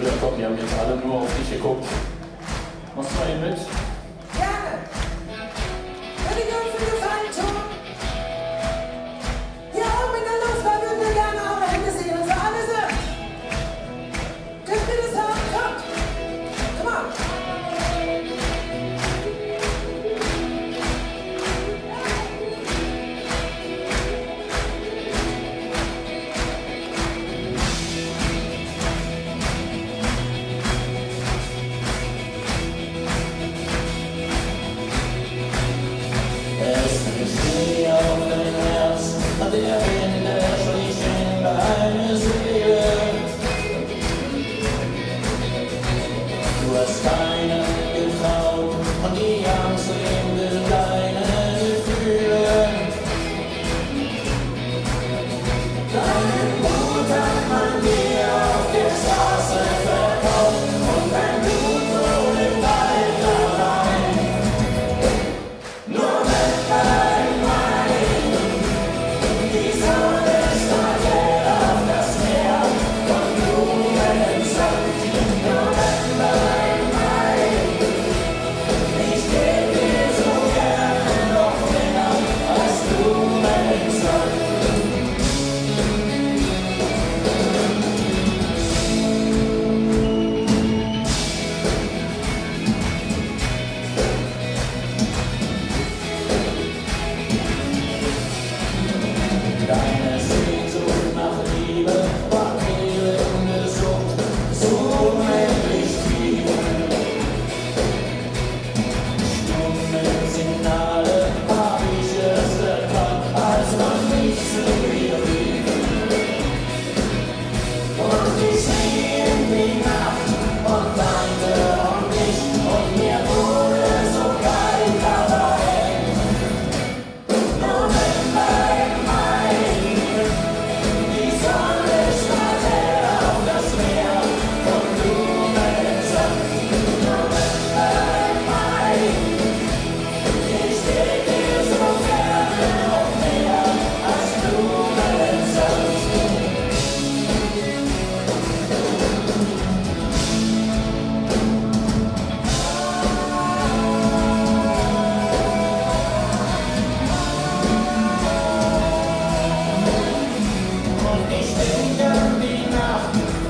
Müller, komm, die haben jetzt alle nur auf dich geguckt. Machst du mal hier mit?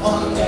on